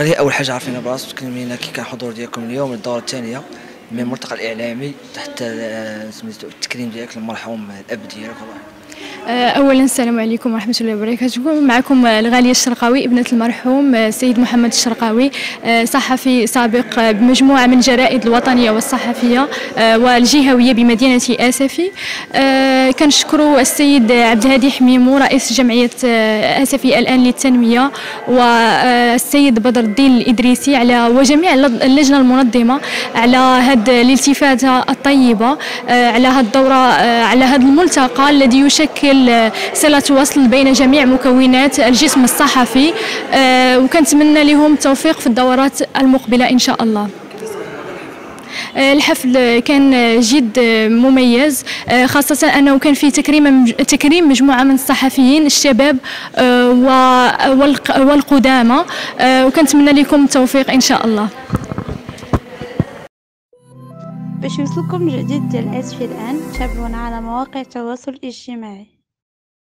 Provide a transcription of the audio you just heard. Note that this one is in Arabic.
غير هي أول حاجة عارفين براسو تكلمينا كي كان حضور ديالكم اليوم الدوره الثانية من الملتقى الإعلامي تحت آه، سميتو التكريم ديالك المرحوم الأب ديالك الله اولا السلام عليكم ورحمة الله وبركاته. معكم الغالية الشرقاوي ابنة المرحوم السيد محمد الشرقاوي صحفي سابق بمجموعه من الجرائد الوطنية والصحفية والجهوية بمدينة آسفي. كنشكر السيد عبد الهادي حميمو رئيس جمعية آسفي الآن للتنمية والسيد بدر الدين الإدريسي على وجميع اللجنة المنظمة على هذه الالتفاتة الطيبة على هذه الدورة على هذا الملتقى الذي يشكل تشكل صلة وصل بين جميع مكونات الجسم الصحفي. آه، وكنتمنى لهم التوفيق في الدورات المقبلة إن شاء الله. آه، الحفل كان جد مميز. آه، خاصة أنه كان فيه تكريم تكريم مجموعة من الصحفيين الشباب والقدامى. وكنتمنى لكم التوفيق إن شاء الله. باش يوصلكم جديد ديال اسفي الآن تابعونا على مواقع التواصل الاجتماعي.